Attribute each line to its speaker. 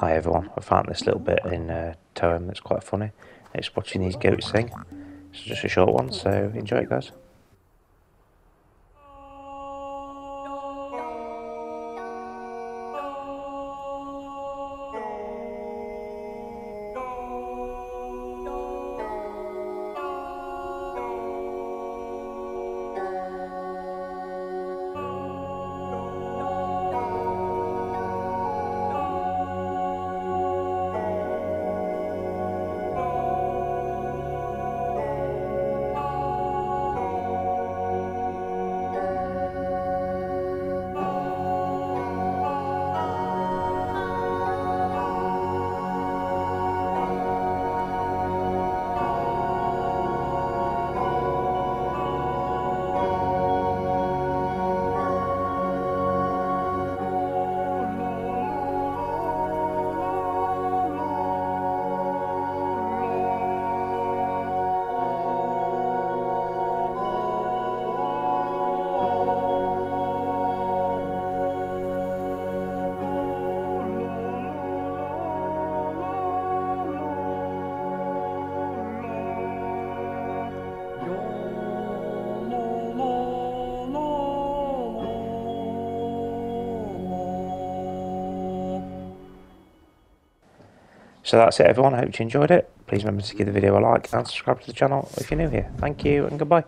Speaker 1: Hi everyone, I found this little bit in uh, Toem that's quite funny. It's watching these goats sing. It's just a short one, so enjoy it guys. So that's it everyone, I hope you enjoyed it. Please remember to give the video a like and subscribe to the channel if you're new here. Thank you and goodbye.